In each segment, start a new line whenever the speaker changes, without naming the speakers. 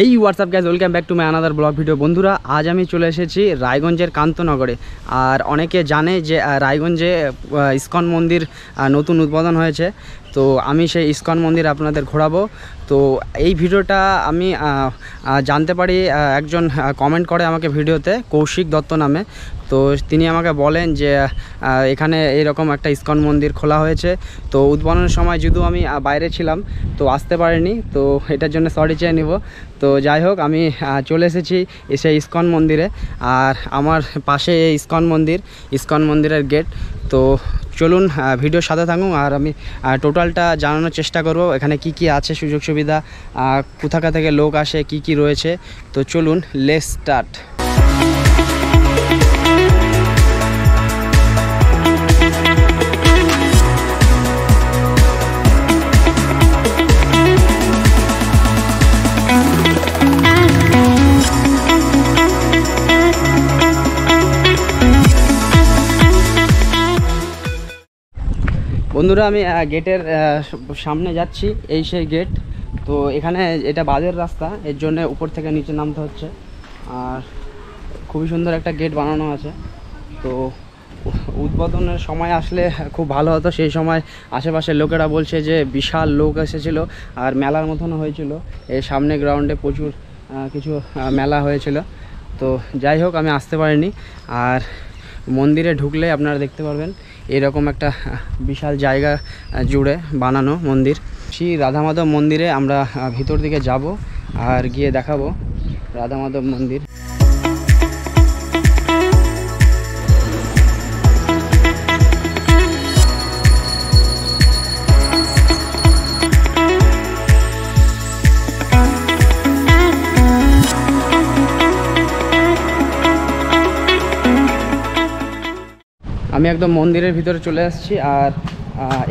এই what's up guys welcome back to my another blog video বন্ধুরা আজ আমি চলে এসেছি রায়গঞ্জের কান্তনগরে আর অনেকে জানে যে রায়গঞ্জে ইস্কন মন্দির নতুন উদ্বোধন হয়েছে তো আমি সেই ইস্কন মন্দির আপনাদের ঘোরাবো তো এই ভিডিওটা আমি জানতে পারি একজন কমেন্ট করে আমাকে ভিডিওতে কৌশিক দত্ত নামে তো তিনি আমাকে বলেন যে এখানে এরকম একটা ইস্কন মন্দির খোলা হয়েছে তো উদ্বোধনের সময় যদিও আমি বাইরে ছিলাম তো আসতে পারিনি তো এটার জন্য সরি চেয়ে নিব তো যাই হোক আমি চলে এসেছি সেই ইস্কন মন্দিরে আর আমার পাশে এই ইস্কন মন্দির ইস্কন মন্দিরের গেট তো চলুন ভিডিও সাথে থাকুন আর আমি টোটালটা জানানোর চেষ্টা করব এখানে কি কি আছে সুযোগ সুবিধা কোথাকা থেকে লোক আসে কি কি রয়েছে তো চলুন লেস স্টার্ট বন্ধুরা আমি গেটের সামনে যাচ্ছি এই সেই গেট তো এখানে এটা বাজের রাস্তা এর জন্য উপর থেকে নিচে নামতে হচ্ছে আর খুবই সুন্দর একটা গেট বানানো আছে তো উদ্বোধনের সময় আসলে খুব ভালো হতো সেই সময় আশেপাশের লোকেরা বলছে যে বিশাল লোক এসেছিলো আর মেলার মতন হয়েছিল এর সামনে গ্রাউন্ডে প্রচুর কিছু মেলা হয়েছিল তো যাই হোক আমি আসতে পারিনি আর মন্দিরে ঢুকলে আপনারা দেখতে পারবেন এরকম একটা বিশাল জায়গা জুড়ে বানানো মন্দির সেই রাধা মাধব মন্দিরে আমরা ভিতর দিকে যাব আর গিয়ে দেখাবো রাধা মাধব মন্দির আমি একদম মন্দিরের ভিতরে চলে আসছি আর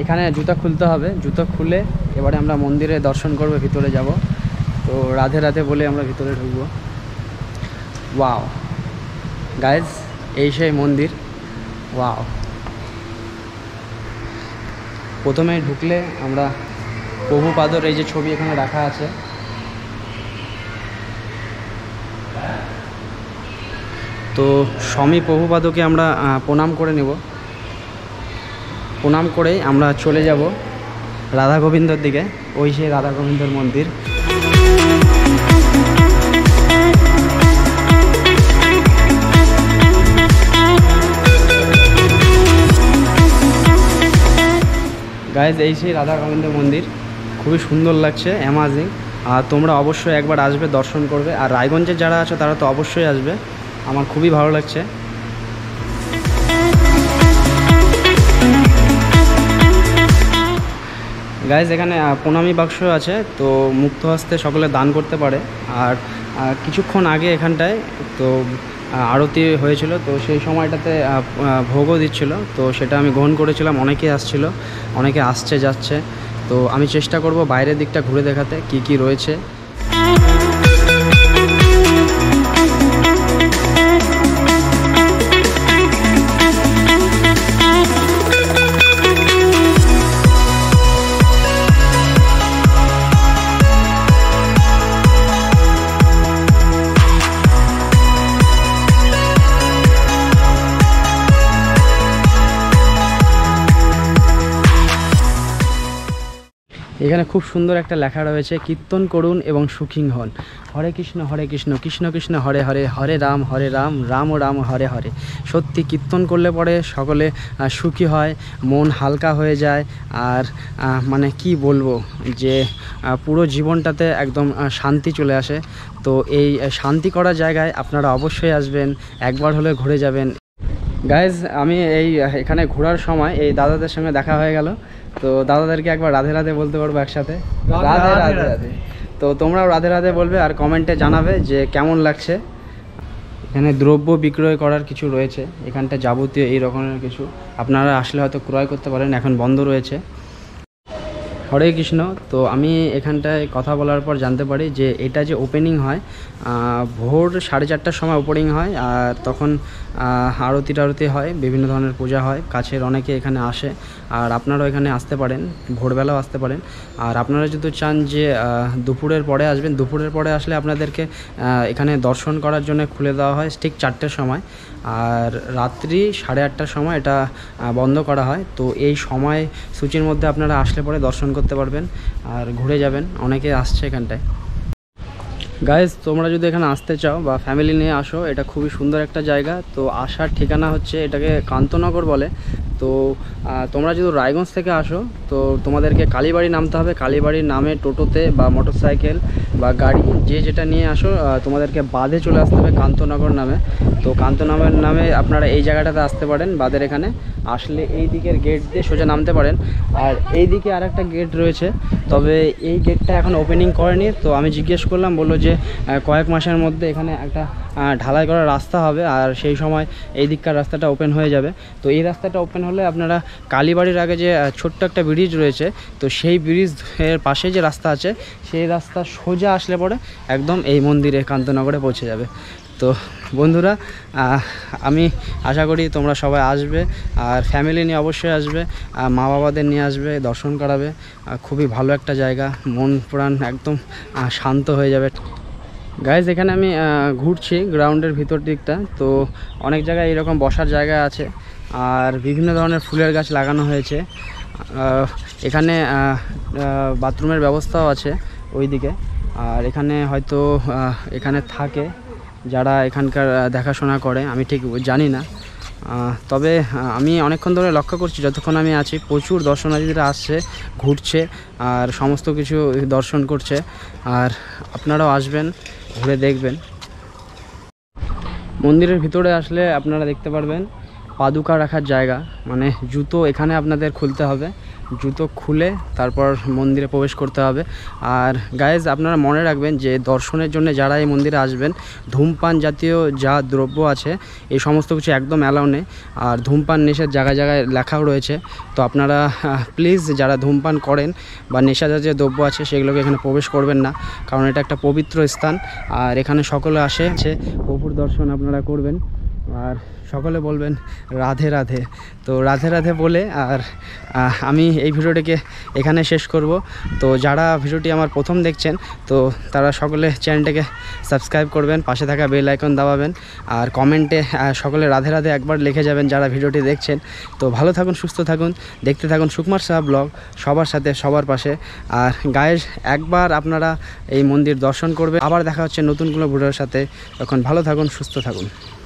এখানে জুতা খুলতে হবে জুতো খুলে এবারে আমরা মন্দিরে দর্শন করব ভিতরে যাব তো রাধে রাধে বলে আমরা ভিতরে ঢুকবো ওয়াও গাইজ এই সেই মন্দির ওয়াও প্রথমে ঢুকলে আমরা প্রভুপাদর এই যে ছবি এখানে রাখা আছে তো স্বামী প্রভুপাদকে আমরা প্রণাম করে নেব প্রণাম করে আমরা চলে যাব রাধা গোবিন্দর দিকে ওই সেই রাধা গোবিন্দর মন্দির গায়ে এই সেই রাধা গোবিন্দ মন্দির খুবই সুন্দর লাগছে অ্যামাজিং আর তোমরা অবশ্যই একবার আসবে দর্শন করবে আর রায়গঞ্জে যারা আছো তারা তো অবশ্যই আসবে আমার খুবই ভালো লাগছে গাইজ এখানে প্রণামী বাক্স আছে তো মুক্ত হস্তে সকলে দান করতে পারে আর কিছুক্ষণ আগে এখানটায় তো আরতি হয়েছিল তো সেই সময়টাতে ভোগও দিচ্ছিল তো সেটা আমি গ্রহণ করেছিলাম অনেকে আসছিল অনেকে আসছে যাচ্ছে তো আমি চেষ্টা করব বাইরের দিকটা ঘুরে দেখাতে কি কি রয়েছে এখানে খুব সুন্দর একটা লেখা রয়েছে কীর্তন করুন এবং সুখী হন হরে কৃষ্ণ হরে কৃষ্ণ কৃষ্ণ কৃষ্ণ হরে হরে হরে রাম হরে রাম রাম রাম হরে হরে সত্যি কীর্তন করলে পরে সকলে সুখী হয় মন হালকা হয়ে যায় আর মানে কি বলবো যে পুরো জীবনটাতে একদম শান্তি চলে আসে তো এই শান্তি করা জায়গায় আপনারা অবশ্যই আসবেন একবার হলে ঘুরে যাবেন গাইজ আমি এই এখানে ঘোরার সময় এই দাদাদের সঙ্গে দেখা হয়ে গেল তো দাদাদেরকে একবার রাধে রাধে বলতে পারবো একসাথে রাধে রাধে রাধে তো তোমরাও রাধে রাধে বলবে আর কমেন্টে জানাবে যে কেমন লাগছে এখানে দ্রব্য বিক্রয় করার কিছু রয়েছে এখানটা যাবতীয় এই রকমের কিছু আপনারা আসলে হয়তো ক্রয় করতে পারেন এখন বন্ধ রয়েছে হরে কৃষ্ণ তো আমি এখানটায় কথা বলার পর জানতে পারি যে এটা যে ওপেনিং হয় ভোর সাড়ে চারটার সময় ওপেনিং হয় আর তখন আরতি টারতি হয় বিভিন্ন ধরনের পূজা হয় কাছের অনেকে এখানে আসে আর আপনারাও এখানে আসতে পারেন ভোরবেলাও আসতে পারেন আর আপনারা যদি চান যে দুপুরের পরে আসবেন দুপুরের পরে আসলে আপনাদেরকে এখানে দর্শন করার জন্য খুলে দেওয়া হয় ঠিক চারটের সময় আর রাত্রি সাড়ে আটটার সময় এটা বন্ধ করা হয় তো এই সময় সূচির মধ্যে আপনারা আসলে পরে দর্শন করতে পারবেন আর ঘুরে যাবেন অনেকে আসছে এখানটায় গাইজ তোমরা যদি এখানে আসতে চাও বা ফ্যামিলি নিয়ে আসো এটা খুবই সুন্দর একটা জায়গা তো আসার ঠিকানা হচ্ছে এটাকে কান্তনগর বলে তো তোমরা যদি রায়গঞ্জ থেকে আসো তো তোমাদেরকে কালীবাড়ি নামতে হবে কালীবাড়ির নামে টোটোতে বা মোটরসাইকেল বা গাড়ি যে যেটা নিয়ে আসো তোমাদেরকে বাঁধে চলে আসতে হবে কান্তনগর নামে তো কান্তনগর নামে আপনারা এই জায়গাটাতে আসতে পারেন বাঁধের এখানে আসলে এই দিকের গেট দিয়ে সোজা নামতে পারেন আর এই দিকে আর একটা গেট রয়েছে তবে এই গেটটা এখন ওপেনিং করেনি তো আমি জিজ্ঞেস করলাম বললো যে কয়েক মাসের মধ্যে এখানে একটা ঢালাই করা রাস্তা হবে আর সেই সময় এই দিককার রাস্তাটা ওপেন হয়ে যাবে তো এই রাস্তাটা ওপেন হলে আপনারা কালীবাড়ির আগে যে ছোট্ট একটা ব্রিজ রয়েছে তো সেই ব্রিজ এর পাশে যে রাস্তা আছে সেই রাস্তা সোজা আসলে পরে একদম এই মন্দিরে কান্তনগরে পৌঁছে যাবে তো বন্ধুরা আমি আশা করি তোমরা সবাই আসবে আর ফ্যামিলি নিয়ে অবশ্যই আসবে আর মা বাবাদের নিয়ে আসবে দর্শন করাবে খুবই ভালো একটা জায়গা মন প্রাণ একদম শান্ত হয়ে যাবে গাইজ এখানে আমি ঘুরছি গ্রাউন্ডের ভিতর দিকটা তো অনেক জায়গায় এরকম বসার জায়গা আছে আর বিভিন্ন ধরনের ফুলের গাছ লাগানো হয়েছে এখানে বাথরুমের ব্যবস্থাও আছে ওই দিকে আর এখানে হয়তো এখানে থাকে যারা এখানকার দেখাশোনা করে আমি ঠিক জানি না তবে আমি অনেকক্ষণ ধরে লক্ষ্য করছি যতক্ষণ আমি আছি প্রচুর দর্শনার্থীরা আসছে ঘুরছে আর সমস্ত কিছু দর্শন করছে আর আপনারাও আসবেন ঘুরে দেখবেন মন্দিরের ভিতরে আসলে আপনারা দেখতে পারবেন পাদুকা রাখার জায়গা মানে জুতো এখানে আপনাদের খুলতে হবে জুতো খুলে তারপর মন্দিরে প্রবেশ করতে হবে আর গায়েজ আপনারা মনে রাখবেন যে দর্শনের জন্য যারা এই মন্দিরে আসবেন ধূমপান জাতীয় যা দ্রব্য আছে এই সমস্ত কিছু একদম অ্যালাউ নেই আর ধূমপান নেশার জায়গায় জায়গায় লেখাও রয়েছে তো আপনারা প্লিজ যারা ধূমপান করেন বা নেশা জাতীয় দ্রব্য আছে সেগুলোকে এখানে প্রবেশ করবেন না কারণ এটা একটা পবিত্র স্থান আর এখানে সকলে আসে প্রভুর দর্শন আপনারা করবেন আর সকলে বলবেন রাধে রাধে তো রাধে রাধে বলে আর আমি এই ভিডিওটিকে এখানে শেষ করব তো যারা ভিডিওটি আমার প্রথম দেখছেন তো তারা সকলে চ্যানেলটাকে সাবস্ক্রাইব করবেন পাশে থাকা বেল আইকন দাবাবেন আর কমেন্টে সকলে রাধে রাধে একবার লিখে যাবেন যারা ভিডিওটি দেখছেন তো ভালো থাকুন সুস্থ থাকুন দেখতে থাকুন সুকুমার সাহা ব্লগ সবার সাথে সবার পাশে আর গায়ের একবার আপনারা এই মন্দির দর্শন করবে আবার দেখা হচ্ছে নতুন কোনো ভিডিওর সাথে তখন ভালো থাকুন সুস্থ থাকুন